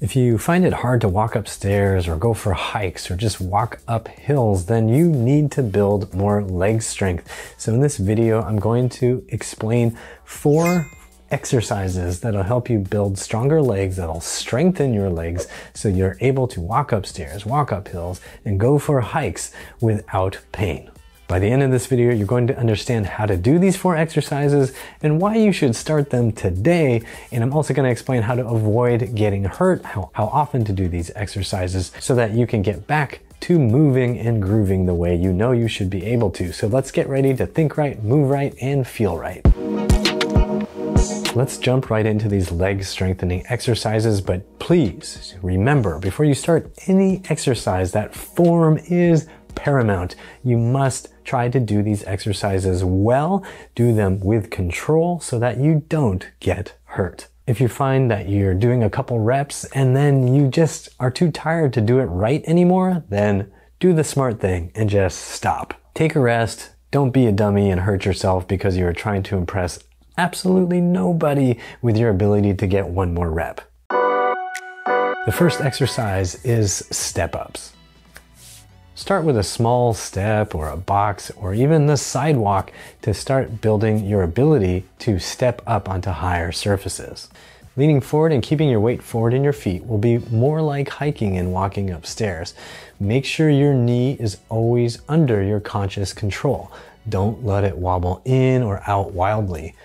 If you find it hard to walk upstairs or go for hikes or just walk up hills, then you need to build more leg strength. So in this video, I'm going to explain four exercises that'll help you build stronger legs, that'll strengthen your legs so you're able to walk upstairs, walk up hills, and go for hikes without pain. By the end of this video, you're going to understand how to do these four exercises and why you should start them today. And I'm also going to explain how to avoid getting hurt, how, how often to do these exercises so that you can get back to moving and grooving the way you know you should be able to. So let's get ready to think right, move right, and feel right. Let's jump right into these leg strengthening exercises, but please remember before you start any exercise that form is paramount. You must try to do these exercises well, do them with control so that you don't get hurt. If you find that you're doing a couple reps and then you just are too tired to do it right anymore, then do the smart thing and just stop. Take a rest. Don't be a dummy and hurt yourself because you are trying to impress absolutely nobody with your ability to get one more rep. The first exercise is step ups. Start with a small step or a box or even the sidewalk to start building your ability to step up onto higher surfaces. Leaning forward and keeping your weight forward in your feet will be more like hiking and walking upstairs. Make sure your knee is always under your conscious control. Don't let it wobble in or out wildly.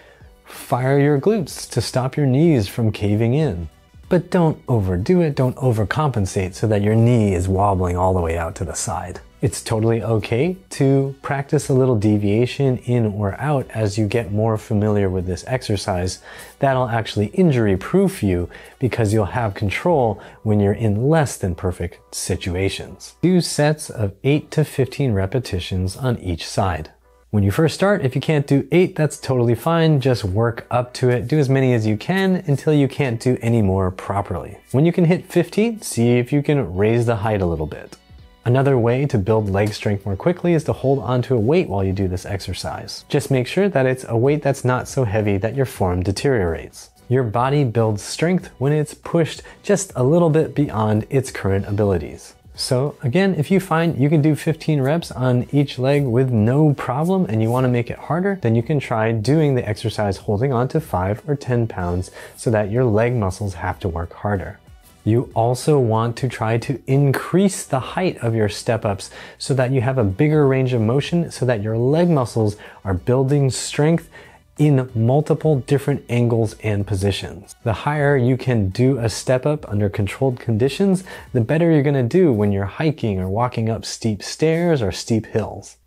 Fire your glutes to stop your knees from caving in. But don't overdo it, don't overcompensate so that your knee is wobbling all the way out to the side. It's totally okay to practice a little deviation in or out as you get more familiar with this exercise. That'll actually injury proof you because you'll have control when you're in less than perfect situations. Do sets of 8 to 15 repetitions on each side. When you first start, if you can't do eight, that's totally fine. Just work up to it. Do as many as you can until you can't do any more properly. When you can hit 15, see if you can raise the height a little bit. Another way to build leg strength more quickly is to hold onto a weight while you do this exercise. Just make sure that it's a weight that's not so heavy that your form deteriorates. Your body builds strength when it's pushed just a little bit beyond its current abilities. So again, if you find you can do 15 reps on each leg with no problem and you want to make it harder, then you can try doing the exercise holding on to 5 or 10 pounds so that your leg muscles have to work harder. You also want to try to increase the height of your step ups so that you have a bigger range of motion so that your leg muscles are building strength in multiple different angles and positions. The higher you can do a step up under controlled conditions, the better you're gonna do when you're hiking or walking up steep stairs or steep hills.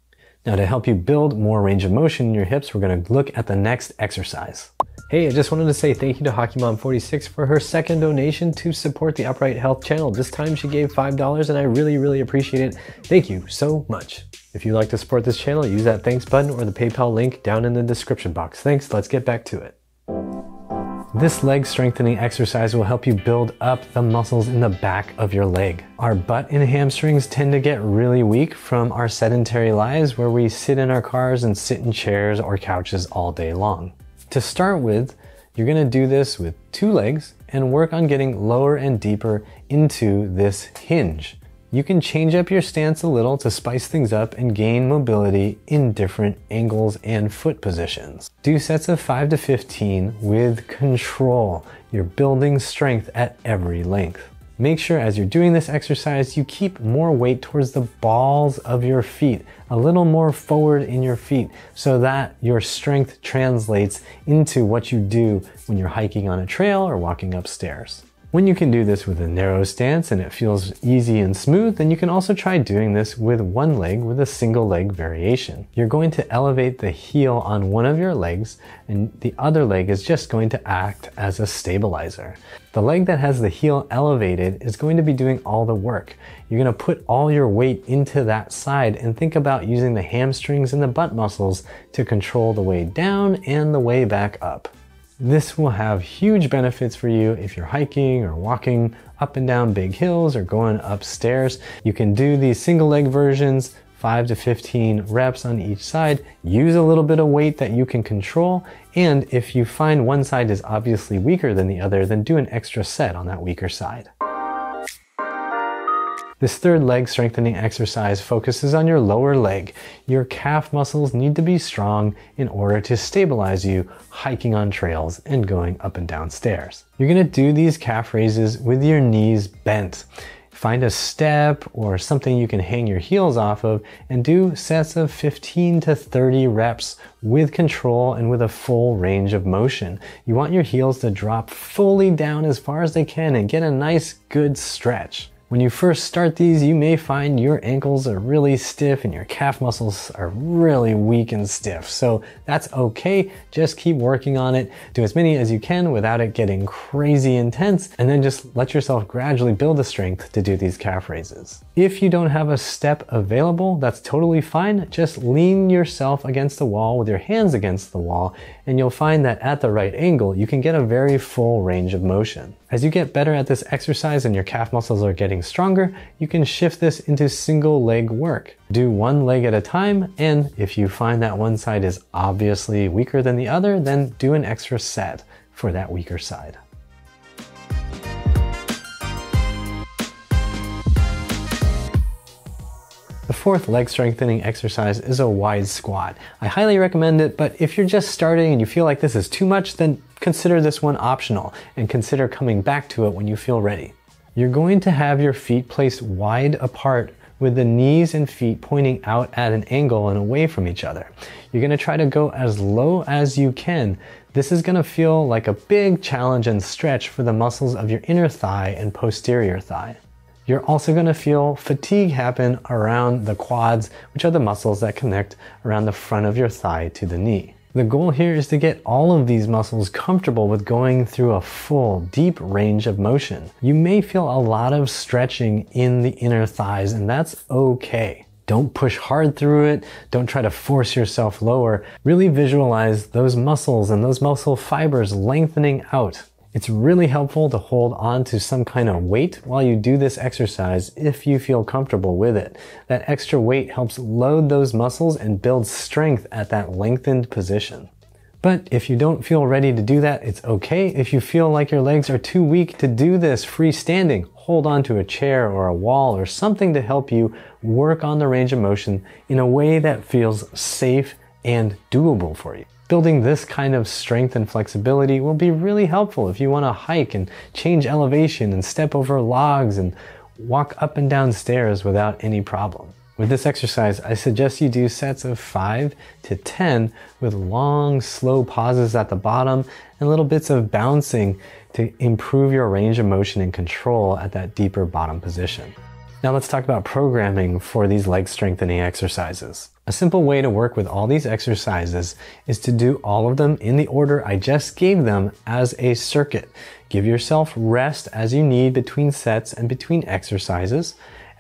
Now to help you build more range of motion in your hips, we're gonna look at the next exercise. Hey, I just wanted to say thank you to HockeyMom46 for her second donation to support the Upright Health channel. This time she gave $5 and I really, really appreciate it. Thank you so much. If you'd like to support this channel, use that thanks button or the PayPal link down in the description box. Thanks, let's get back to it. This leg strengthening exercise will help you build up the muscles in the back of your leg. Our butt and hamstrings tend to get really weak from our sedentary lives where we sit in our cars and sit in chairs or couches all day long. To start with, you're gonna do this with two legs and work on getting lower and deeper into this hinge you can change up your stance a little to spice things up and gain mobility in different angles and foot positions. Do sets of 5 to 15 with control. You're building strength at every length. Make sure as you're doing this exercise, you keep more weight towards the balls of your feet, a little more forward in your feet, so that your strength translates into what you do when you're hiking on a trail or walking upstairs. When you can do this with a narrow stance and it feels easy and smooth, then you can also try doing this with one leg with a single leg variation. You're going to elevate the heel on one of your legs and the other leg is just going to act as a stabilizer. The leg that has the heel elevated is going to be doing all the work. You're going to put all your weight into that side and think about using the hamstrings and the butt muscles to control the way down and the way back up. This will have huge benefits for you if you're hiking or walking up and down big hills or going upstairs. You can do these single leg versions, 5 to 15 reps on each side. Use a little bit of weight that you can control. And if you find one side is obviously weaker than the other, then do an extra set on that weaker side. This third leg strengthening exercise focuses on your lower leg. Your calf muscles need to be strong in order to stabilize you hiking on trails and going up and down stairs. You're gonna do these calf raises with your knees bent. Find a step or something you can hang your heels off of and do sets of 15 to 30 reps with control and with a full range of motion. You want your heels to drop fully down as far as they can and get a nice good stretch. When you first start these, you may find your ankles are really stiff and your calf muscles are really weak and stiff. So that's okay. Just keep working on it. Do as many as you can without it getting crazy intense, and then just let yourself gradually build the strength to do these calf raises. If you don't have a step available, that's totally fine. Just lean yourself against the wall with your hands against the wall, and you'll find that at the right angle, you can get a very full range of motion. As you get better at this exercise and your calf muscles are getting stronger, you can shift this into single leg work. Do one leg at a time, and if you find that one side is obviously weaker than the other, then do an extra set for that weaker side. The fourth leg strengthening exercise is a wide squat. I highly recommend it, but if you're just starting and you feel like this is too much, then consider this one optional and consider coming back to it when you feel ready. You're going to have your feet placed wide apart with the knees and feet pointing out at an angle and away from each other. You're going to try to go as low as you can. This is going to feel like a big challenge and stretch for the muscles of your inner thigh and posterior thigh. You're also going to feel fatigue happen around the quads, which are the muscles that connect around the front of your thigh to the knee. The goal here is to get all of these muscles comfortable with going through a full, deep range of motion. You may feel a lot of stretching in the inner thighs, and that's okay. Don't push hard through it. Don't try to force yourself lower. Really visualize those muscles and those muscle fibers lengthening out. It's really helpful to hold on to some kind of weight while you do this exercise if you feel comfortable with it. That extra weight helps load those muscles and build strength at that lengthened position. But if you don't feel ready to do that, it's okay. If you feel like your legs are too weak to do this freestanding, hold on to a chair or a wall or something to help you work on the range of motion in a way that feels safe and doable for you. Building this kind of strength and flexibility will be really helpful if you want to hike and change elevation and step over logs and walk up and down stairs without any problem. With this exercise, I suggest you do sets of 5 to 10 with long, slow pauses at the bottom and little bits of bouncing to improve your range of motion and control at that deeper bottom position. Now let's talk about programming for these leg strengthening exercises. A simple way to work with all these exercises is to do all of them in the order I just gave them as a circuit. Give yourself rest as you need between sets and between exercises,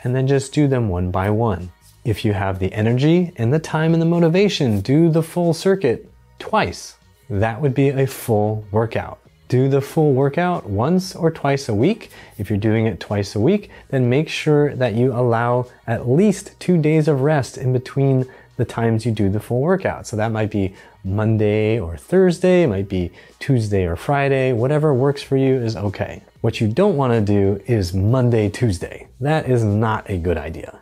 and then just do them one by one. If you have the energy and the time and the motivation, do the full circuit twice. That would be a full workout. Do the full workout once or twice a week. If you're doing it twice a week, then make sure that you allow at least two days of rest in between the times you do the full workout. So that might be Monday or Thursday, it might be Tuesday or Friday, whatever works for you is okay. What you don't want to do is Monday, Tuesday. That is not a good idea.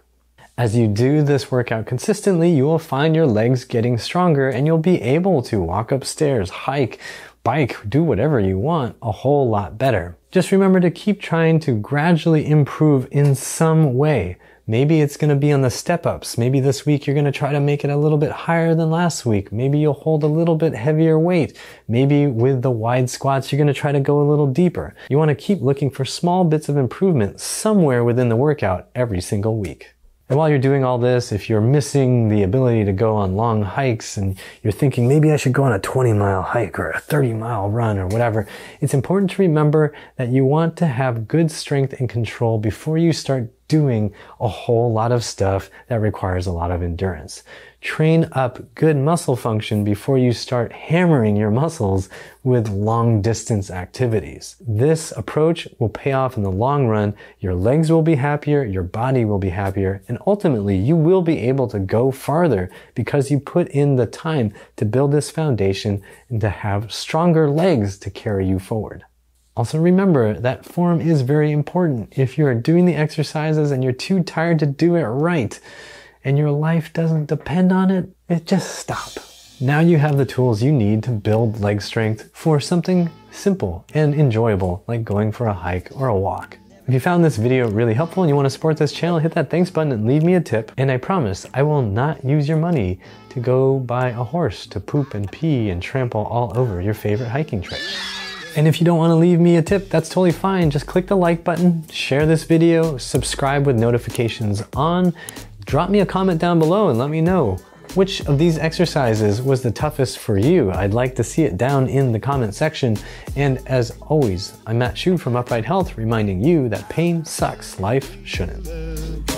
As you do this workout consistently, you will find your legs getting stronger and you'll be able to walk upstairs, hike, bike, do whatever you want a whole lot better. Just remember to keep trying to gradually improve in some way. Maybe it's going to be on the step ups. Maybe this week you're going to try to make it a little bit higher than last week. Maybe you'll hold a little bit heavier weight. Maybe with the wide squats, you're going to try to go a little deeper. You want to keep looking for small bits of improvement somewhere within the workout every single week. And while you're doing all this, if you're missing the ability to go on long hikes and you're thinking maybe I should go on a 20 mile hike or a 30 mile run or whatever, it's important to remember that you want to have good strength and control before you start doing a whole lot of stuff that requires a lot of endurance. Train up good muscle function before you start hammering your muscles with long distance activities. This approach will pay off in the long run. Your legs will be happier, your body will be happier, and ultimately you will be able to go farther because you put in the time to build this foundation and to have stronger legs to carry you forward. Also, remember that form is very important. If you're doing the exercises and you're too tired to do it right, and your life doesn't depend on it, it just stop. Now you have the tools you need to build leg strength for something simple and enjoyable, like going for a hike or a walk. If you found this video really helpful and you want to support this channel, hit that thanks button and leave me a tip. And I promise I will not use your money to go buy a horse to poop and pee and trample all over your favorite hiking trip. And if you don't want to leave me a tip, that's totally fine. Just click the like button, share this video, subscribe with notifications on, drop me a comment down below and let me know which of these exercises was the toughest for you? I'd like to see it down in the comment section. And as always, I'm Matt Hsu from Upright Health, reminding you that pain sucks, life shouldn't.